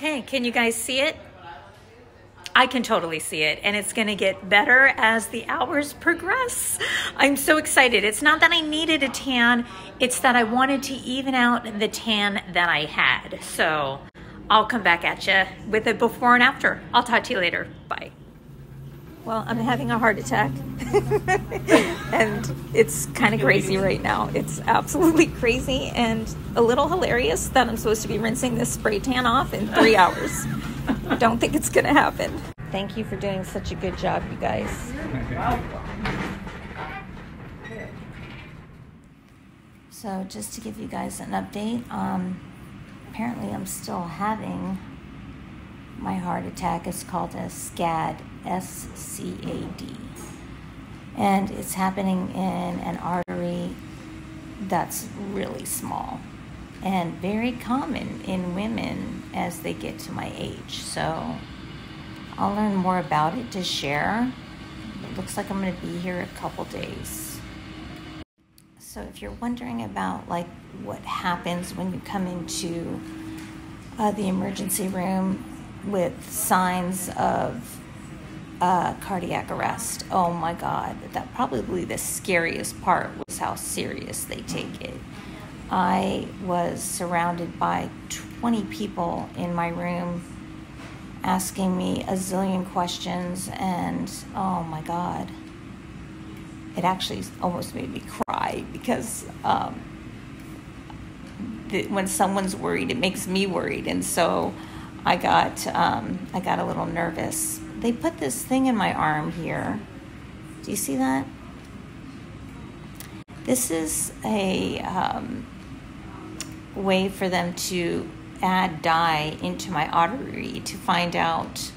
Okay, can you guys see it? I can totally see it, and it's going to get better as the hours progress. I'm so excited. It's not that I needed a tan, it's that I wanted to even out the tan that I had. So I'll come back at you with a before and after. I'll talk to you later. Bye. Well, I'm having a heart attack, and it's kind of crazy right now. It's absolutely crazy and a little hilarious that I'm supposed to be rinsing this spray tan off in three hours. Don't think it's gonna happen. Thank you for doing such a good job, you guys. So, just to give you guys an update, um, apparently I'm still having my heart attack. It's called a SCAD, S C A D. And it's happening in an artery that's really small and very common in women as they get to my age. So I'll learn more about it to share. It looks like I'm going to be here a couple days. So if you're wondering about like what happens when you come into uh, the emergency room with signs of uh, cardiac arrest, oh my God, that probably the scariest part was how serious they take it. I was surrounded by 20 people in my room asking me a zillion questions, and oh my God, it actually almost made me cry because um, when someone's worried, it makes me worried, and so I got um, I got a little nervous. They put this thing in my arm here. Do you see that? This is a um, way for them to add dye into my artery to find out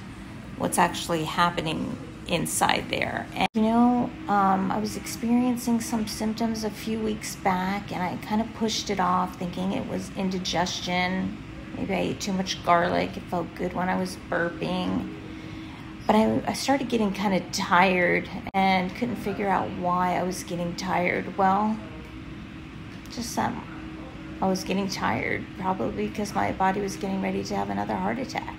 what's actually happening inside there. And you know, um, I was experiencing some symptoms a few weeks back, and I kind of pushed it off, thinking it was indigestion. Maybe I ate too much garlic. It felt good when I was burping. But I, I started getting kind of tired and couldn't figure out why I was getting tired. Well, just that I was getting tired, probably because my body was getting ready to have another heart attack.